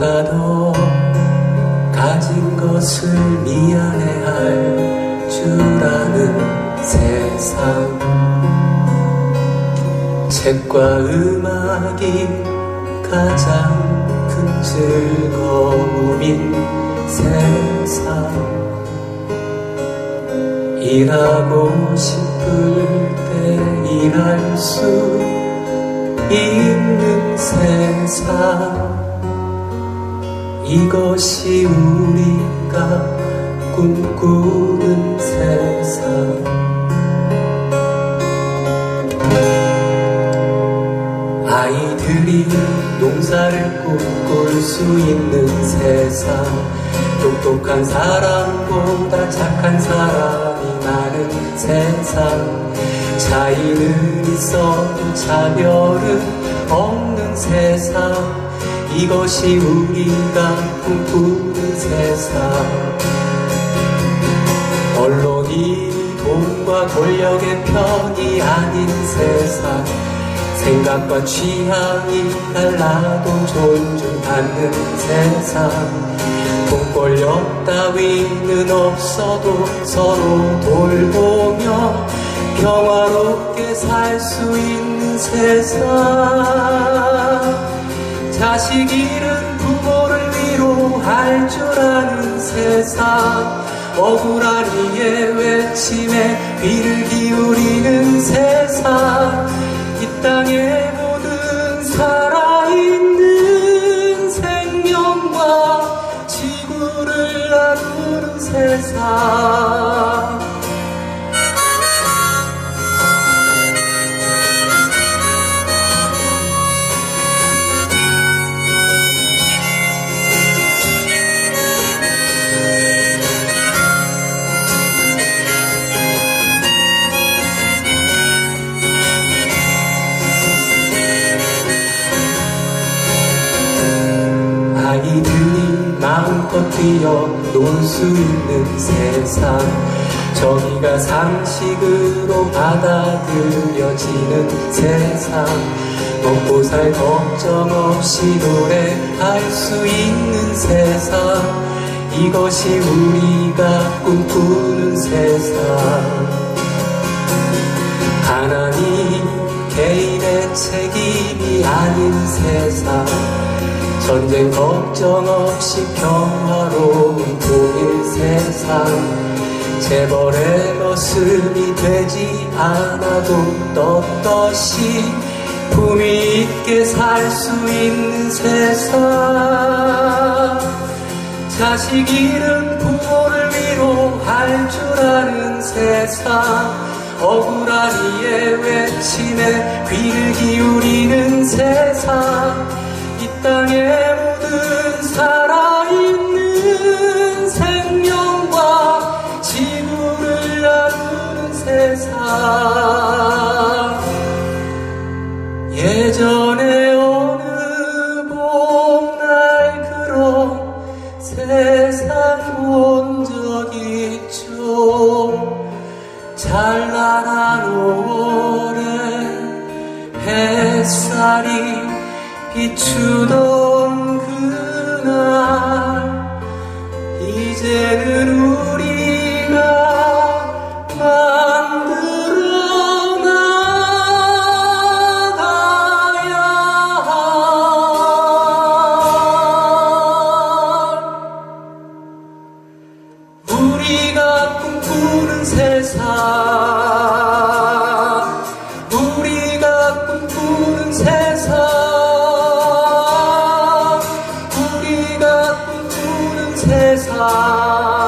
나보다 더 가진 것을 미안해할 줄 아는 세상. 책과 음악이 가장 큰 즐거움인 세상. 일하고 싶을 때 일할 수 있는 세상 이것이 우리가 꿈꾸는 세상. 아이들이 농사를 꿈꿀 수 있는 세상. 똑똑한 사람보다 착한 사람이 많은 세상. 차이는 있어도 차별은 없는 세상 이것이 우리가 꿈꾸는 세상. 언론이 돈과 권력의 편이 아닌 세상. 생각과 취향이 달라도 존중받는 세상. 돈권력 따위는 없어도 서로 돌보며 평화롭게 살 수 있는 세상 잃은 부모를 위로할 줄 아는 세상. 억울한 이의 외침에 귀를 기울이는 세상. 이 땅의 마음껏 뛰어 놀 수 있는 세상. 저기가 상식으로 받아들여지는 세상. 먹고 살 걱정 없이 노래할 수 있는 세상. 이것이 우리가 꿈꾸는 세상. 하나님 개인의 책임이 아닌 세상 전쟁 걱정 없이 평화로운 통일 세상. 재벌의 모습이 되지 않아도 떳떳이 품위 있게 살 수 있는 세상. 자식 잃은 부모를 위로할 줄 아는 세상. 억울한 이의 외침에 귀를 기울이는 세상. 이 땅의 모든 살아있는 생명과 지구를 나누는 세상. 예전에 어느 봄날 그런 세상 본 적 있죠. 찬란한 5월에 햇살이 비추던 this love.